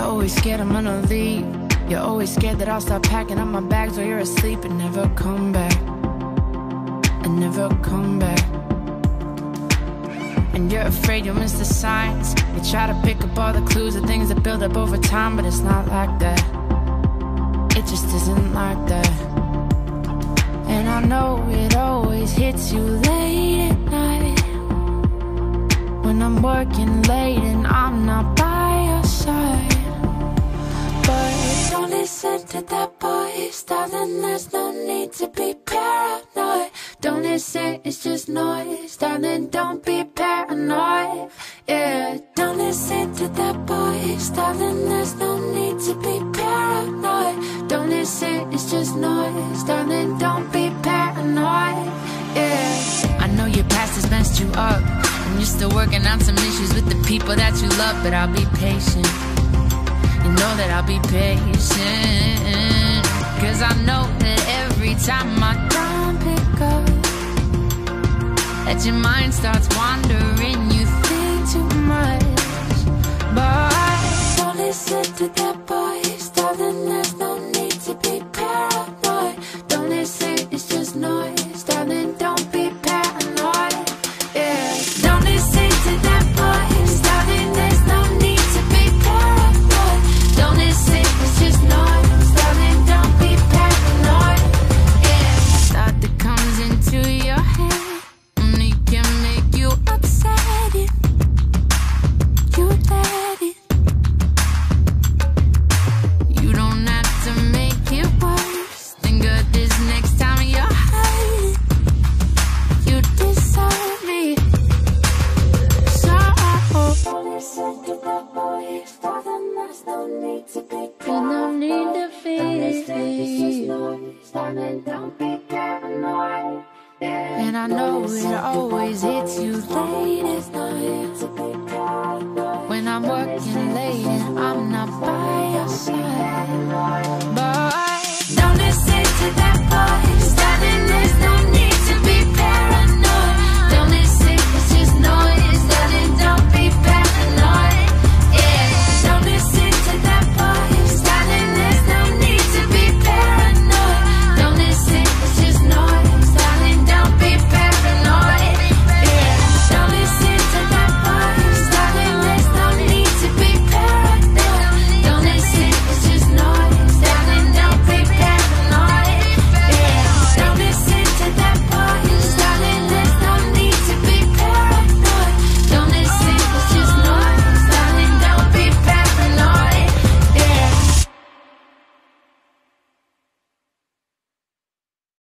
always scared I'm gonna leave. You're always scared that I'll start packing up my bags while you're asleep and never come back. And never come back. And you're afraid you'll miss the signs. You try to pick up all the clues, and things that build up over time, but it's not like that. It just isn't like that. And I know it always hits you late at night. When I'm working late and I'm not to that voice, darling. There's no need to be paranoid. Don't listen, it's just noise, darling. Don't be paranoid. Yeah, don't listen to that voice, darling. There's no need to be paranoid. Don't listen, it's just noise, darling. Don't be paranoid. Yeah, I know your past has messed you up, and you're still working on some issues with the people that you love. But I'll be patient. Know that I'll be patient. Cause I know that every time I don't pick up, that your mind starts wandering. You think too much. But don't listen to that voice, listen to the voice, darling. There's no need to be no need to feel. Don't. And I know it always hits you